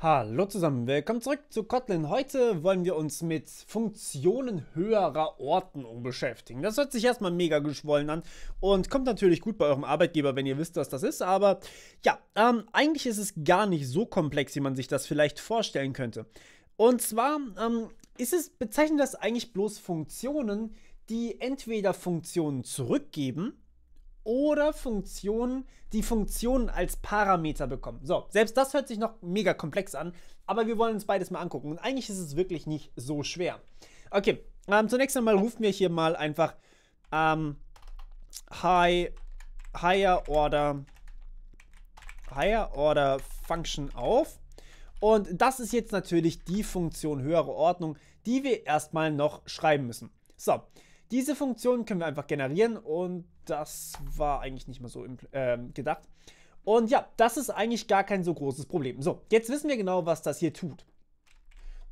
Hallo zusammen, willkommen zurück zu Kotlin. Heute wollen wir uns mit Funktionen höherer Ordnung beschäftigen. Das hört sich erstmal mega geschwollen an und kommt natürlich gut bei eurem Arbeitgeber, wenn ihr wisst, was das ist. Aber ja, ähm, eigentlich ist es gar nicht so komplex, wie man sich das vielleicht vorstellen könnte. Und zwar ähm, ist es, bezeichnet das eigentlich bloß Funktionen, die entweder Funktionen zurückgeben oder Funktionen, die Funktionen als Parameter bekommen. So, selbst das hört sich noch mega komplex an, aber wir wollen uns beides mal angucken. Und eigentlich ist es wirklich nicht so schwer. Okay, ähm, zunächst einmal rufen wir hier mal einfach ähm, High, Higher Order Higher Order Function auf. Und das ist jetzt natürlich die Funktion höhere Ordnung, die wir erstmal noch schreiben müssen. So, diese Funktion können wir einfach generieren und das war eigentlich nicht mehr so äh, gedacht. Und ja, das ist eigentlich gar kein so großes Problem. So, jetzt wissen wir genau, was das hier tut.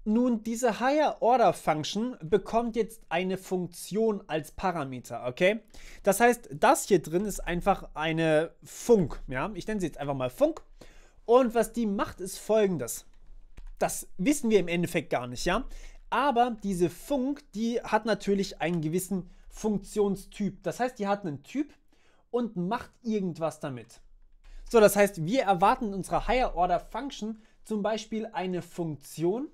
Nun, diese Higher Order Function bekommt jetzt eine Funktion als Parameter, okay? Das heißt, das hier drin ist einfach eine Funk, ja? Ich nenne sie jetzt einfach mal Funk. Und was die macht, ist folgendes. Das wissen wir im Endeffekt gar nicht, ja? Aber diese Funk, die hat natürlich einen gewissen Funktionstyp. Das heißt, die hat einen Typ und macht irgendwas damit. So, das heißt, wir erwarten in unserer Higher Order Function zum Beispiel eine Funktion,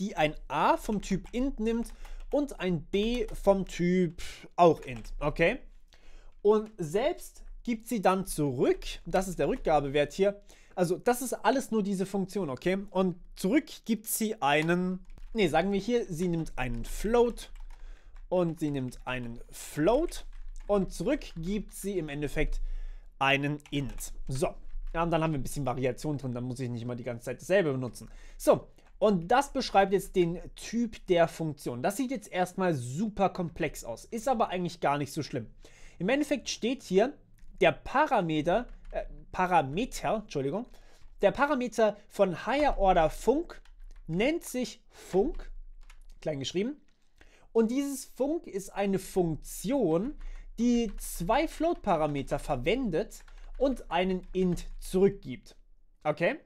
die ein a vom Typ int nimmt und ein b vom Typ auch int. Okay? Und selbst gibt sie dann zurück, das ist der Rückgabewert hier, also das ist alles nur diese Funktion, okay? Und zurück gibt sie einen Ne, sagen wir hier, sie nimmt einen Float und sie nimmt einen Float und zurück gibt sie im Endeffekt einen Int. So, ja, und dann haben wir ein bisschen Variation drin, dann muss ich nicht immer die ganze Zeit dasselbe benutzen. So, und das beschreibt jetzt den Typ der Funktion. Das sieht jetzt erstmal super komplex aus, ist aber eigentlich gar nicht so schlimm. Im Endeffekt steht hier der Parameter, äh, Parameter, Entschuldigung, der Parameter von Higher Order Funk nennt sich Funk, klein geschrieben. Und dieses Funk ist eine Funktion, die zwei Float-Parameter verwendet und einen int zurückgibt. Okay?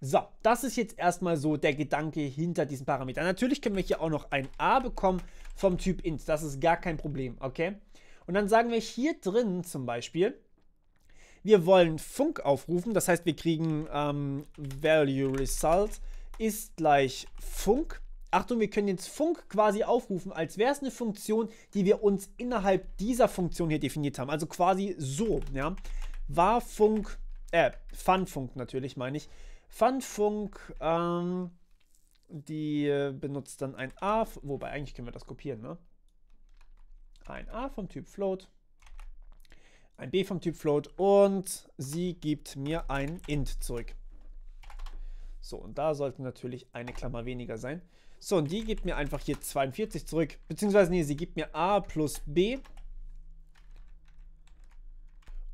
So, das ist jetzt erstmal so der Gedanke hinter diesem Parameter. Natürlich können wir hier auch noch ein a bekommen vom Typ int. Das ist gar kein Problem, okay? Und dann sagen wir hier drin zum Beispiel, wir wollen Funk aufrufen. Das heißt, wir kriegen ähm, Value Result ist gleich Funk. Achtung, wir können jetzt Funk quasi aufrufen, als wäre es eine Funktion, die wir uns innerhalb dieser Funktion hier definiert haben. Also quasi so, ja. War Funk, äh, Funfunk natürlich, meine ich. Funfunk, ähm, die äh, benutzt dann ein A, wobei eigentlich können wir das kopieren, ne? Ein A vom Typ Float, ein B vom Typ Float und sie gibt mir ein Int zurück. So, und da sollte natürlich eine Klammer weniger sein. So, und die gibt mir einfach hier 42 zurück. Beziehungsweise, nee, sie gibt mir a plus b.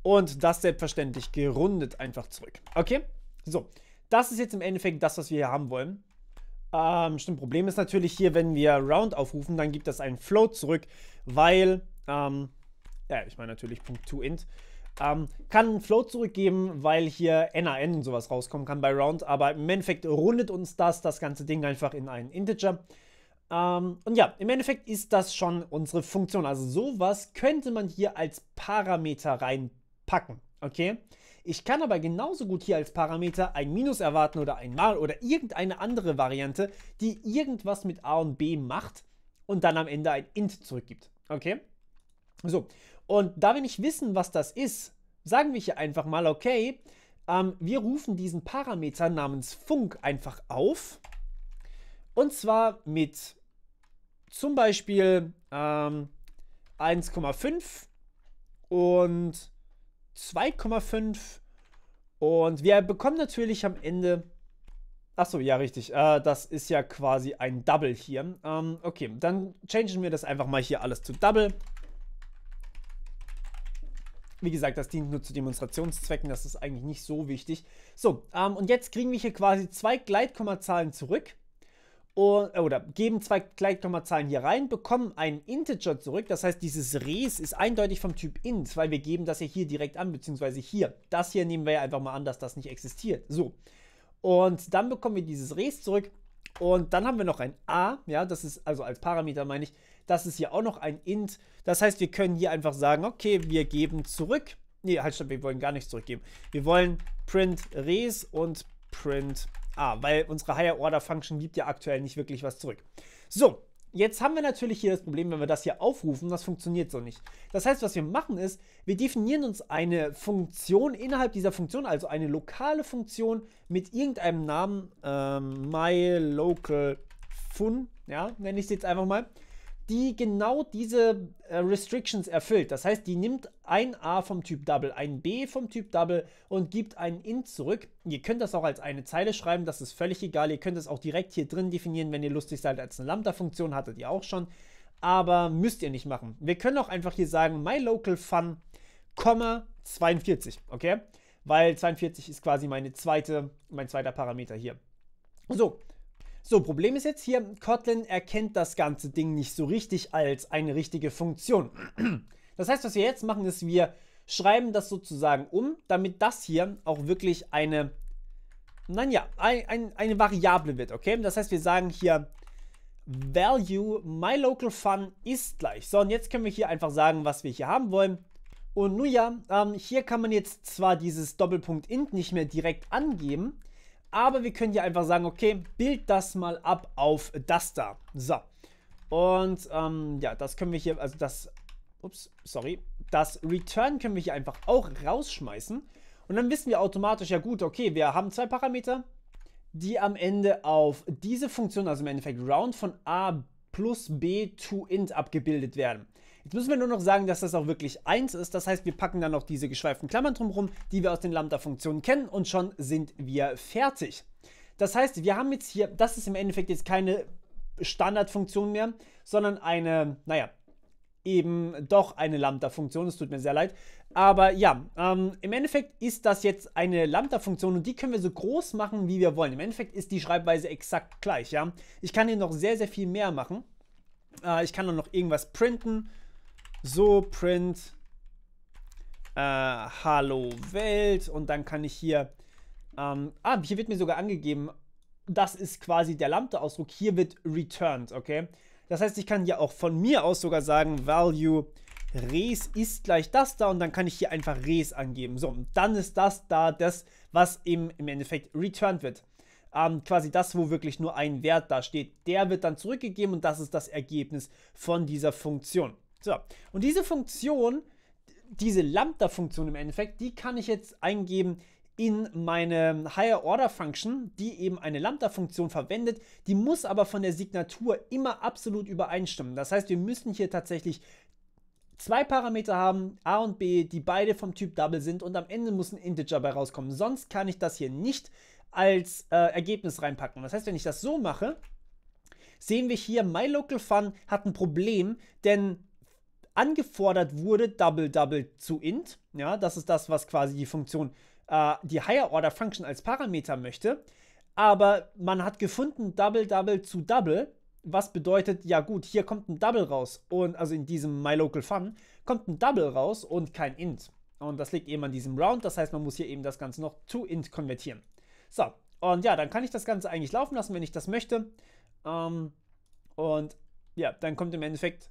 Und das selbstverständlich gerundet einfach zurück. Okay? So, das ist jetzt im Endeffekt das, was wir hier haben wollen. Ähm, stimmt, Problem ist natürlich hier, wenn wir Round aufrufen, dann gibt das einen Float zurück, weil, ähm, ja, ich meine natürlich Punkt 2int. Ähm, kann einen Float zurückgeben, weil hier NAN und sowas rauskommen kann bei Round, aber im Endeffekt rundet uns das, das ganze Ding einfach in einen Integer. Ähm, und ja, im Endeffekt ist das schon unsere Funktion. Also sowas könnte man hier als Parameter reinpacken, okay? Ich kann aber genauso gut hier als Parameter ein Minus erwarten oder ein Mal oder irgendeine andere Variante, die irgendwas mit A und B macht und dann am Ende ein Int zurückgibt, okay? So, und da wir nicht wissen, was das ist, sagen wir hier einfach mal, okay, ähm, wir rufen diesen Parameter namens Funk einfach auf. Und zwar mit zum Beispiel ähm, 1,5 und 2,5. Und wir bekommen natürlich am Ende. Achso, ja, richtig. Äh, das ist ja quasi ein Double hier. Ähm, okay, dann changen wir das einfach mal hier alles zu Double. Wie gesagt, das dient nur zu Demonstrationszwecken, das ist eigentlich nicht so wichtig. So, ähm, und jetzt kriegen wir hier quasi zwei Gleitkommazahlen zurück. Äh, oder geben zwei Gleitkommazahlen hier rein, bekommen einen Integer zurück. Das heißt, dieses res ist eindeutig vom Typ int, weil wir geben das ja hier direkt an, beziehungsweise hier. Das hier nehmen wir ja einfach mal an, dass das nicht existiert. So. Und dann bekommen wir dieses res zurück. Und dann haben wir noch ein a, ja, das ist also als Parameter meine ich, das ist hier auch noch ein int. Das heißt, wir können hier einfach sagen, okay, wir geben zurück. Nee, halt stopp, wir wollen gar nichts zurückgeben. Wir wollen print res und print a, weil unsere Higher Order Function gibt ja aktuell nicht wirklich was zurück. So, Jetzt haben wir natürlich hier das Problem, wenn wir das hier aufrufen, das funktioniert so nicht. Das heißt, was wir machen ist, wir definieren uns eine Funktion innerhalb dieser Funktion, also eine lokale Funktion mit irgendeinem Namen, ähm, myLocalFun, ja, nenne ich es jetzt einfach mal die genau diese äh, Restrictions erfüllt. Das heißt, die nimmt ein A vom Typ Double, ein B vom Typ Double und gibt einen Int zurück. Ihr könnt das auch als eine Zeile schreiben, das ist völlig egal. Ihr könnt es auch direkt hier drin definieren, wenn ihr lustig seid, als eine Lambda-Funktion, hattet ihr auch schon. Aber müsst ihr nicht machen. Wir können auch einfach hier sagen, mylocalFun, 42, okay? Weil 42 ist quasi meine zweite, mein zweiter Parameter hier. So, so, Problem ist jetzt hier, Kotlin erkennt das ganze Ding nicht so richtig als eine richtige Funktion. Das heißt, was wir jetzt machen, ist, wir schreiben das sozusagen um, damit das hier auch wirklich eine, naja, ein, ein, eine Variable wird, okay? Das heißt, wir sagen hier value myLocalFun ist gleich. So, und jetzt können wir hier einfach sagen, was wir hier haben wollen. Und nun ja, ähm, hier kann man jetzt zwar dieses Doppelpunkt int nicht mehr direkt angeben, aber wir können hier einfach sagen, okay, bild das mal ab auf das da. So. Und ähm, ja, das können wir hier, also das, ups, sorry, das Return können wir hier einfach auch rausschmeißen. Und dann wissen wir automatisch, ja gut, okay, wir haben zwei Parameter, die am Ende auf diese Funktion, also im Endeffekt round von a plus b to int abgebildet werden. Jetzt müssen wir nur noch sagen, dass das auch wirklich 1 ist. Das heißt, wir packen dann noch diese geschweiften Klammern drumherum, die wir aus den Lambda-Funktionen kennen und schon sind wir fertig. Das heißt, wir haben jetzt hier, das ist im Endeffekt jetzt keine Standardfunktion mehr, sondern eine, naja, eben doch eine Lambda-Funktion. Es tut mir sehr leid. Aber ja, ähm, im Endeffekt ist das jetzt eine Lambda-Funktion und die können wir so groß machen, wie wir wollen. Im Endeffekt ist die Schreibweise exakt gleich, ja. Ich kann hier noch sehr, sehr viel mehr machen. Äh, ich kann dann noch irgendwas printen. So, print äh, Hallo Welt und dann kann ich hier, ähm, ah, hier wird mir sogar angegeben, das ist quasi der Lambda-Ausdruck, hier wird returned, okay? Das heißt, ich kann hier auch von mir aus sogar sagen, value res ist gleich das da und dann kann ich hier einfach res angeben. So, und dann ist das da das, was eben im Endeffekt returned wird. Ähm, quasi das, wo wirklich nur ein Wert da steht, der wird dann zurückgegeben und das ist das Ergebnis von dieser Funktion. So, und diese Funktion, diese Lambda-Funktion im Endeffekt, die kann ich jetzt eingeben in meine Higher Order Function, die eben eine Lambda-Funktion verwendet. Die muss aber von der Signatur immer absolut übereinstimmen. Das heißt, wir müssen hier tatsächlich zwei Parameter haben, a und b, die beide vom Typ Double sind und am Ende muss ein Integer bei rauskommen. Sonst kann ich das hier nicht als äh, Ergebnis reinpacken. Das heißt, wenn ich das so mache, sehen wir hier, myLocalFun hat ein Problem, denn angefordert wurde, Double Double zu int. Ja, das ist das, was quasi die Funktion, äh, die Higher Order Function als Parameter möchte. Aber man hat gefunden Double Double zu Double, was bedeutet, ja gut, hier kommt ein Double raus und also in diesem MyLocalFun kommt ein Double raus und kein int. Und das liegt eben an diesem Round, das heißt, man muss hier eben das Ganze noch zu int konvertieren. So, und ja, dann kann ich das Ganze eigentlich laufen lassen, wenn ich das möchte. Ähm, und ja, dann kommt im Endeffekt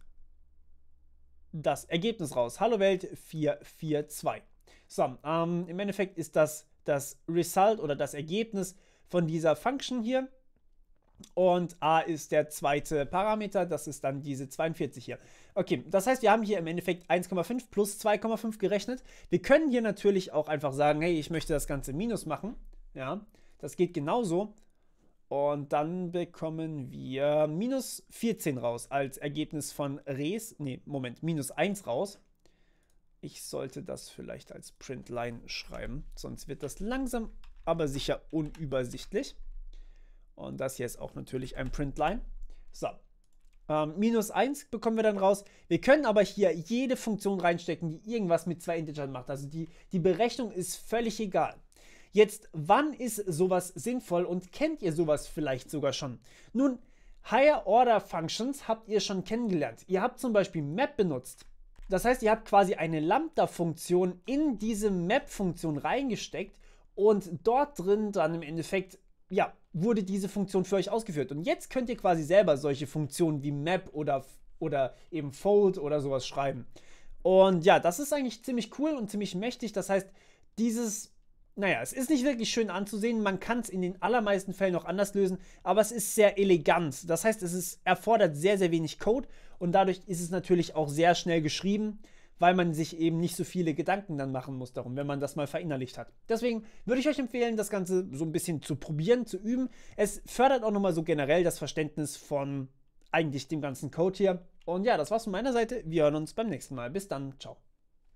das Ergebnis raus. Hallo Welt 442. So, ähm, im Endeffekt ist das das Result oder das Ergebnis von dieser Function hier. Und a ist der zweite Parameter, das ist dann diese 42 hier. Okay, das heißt, wir haben hier im Endeffekt 1,5 plus 2,5 gerechnet. Wir können hier natürlich auch einfach sagen, hey, ich möchte das Ganze minus machen. Ja, das geht genauso. Und dann bekommen wir minus 14 raus als Ergebnis von Res. Ne, Moment, minus 1 raus. Ich sollte das vielleicht als Printline schreiben, sonst wird das langsam, aber sicher unübersichtlich. Und das hier ist auch natürlich ein Printline. So, ähm, minus 1 bekommen wir dann raus. Wir können aber hier jede Funktion reinstecken, die irgendwas mit zwei Integern macht. Also die, die Berechnung ist völlig egal. Jetzt, wann ist sowas sinnvoll und kennt ihr sowas vielleicht sogar schon? Nun, Higher Order Functions habt ihr schon kennengelernt. Ihr habt zum Beispiel Map benutzt. Das heißt, ihr habt quasi eine Lambda-Funktion in diese Map-Funktion reingesteckt Und dort drin dann im Endeffekt, ja, wurde diese Funktion für euch ausgeführt. Und jetzt könnt ihr quasi selber solche Funktionen wie Map oder, oder eben Fold oder sowas schreiben. Und ja, das ist eigentlich ziemlich cool und ziemlich mächtig. Das heißt, dieses naja, es ist nicht wirklich schön anzusehen. Man kann es in den allermeisten Fällen noch anders lösen, aber es ist sehr elegant. Das heißt, es ist, erfordert sehr, sehr wenig Code und dadurch ist es natürlich auch sehr schnell geschrieben, weil man sich eben nicht so viele Gedanken dann machen muss darum, wenn man das mal verinnerlicht hat. Deswegen würde ich euch empfehlen, das Ganze so ein bisschen zu probieren, zu üben. Es fördert auch nochmal so generell das Verständnis von eigentlich dem ganzen Code hier. Und ja, das war's von meiner Seite. Wir hören uns beim nächsten Mal. Bis dann. Ciao.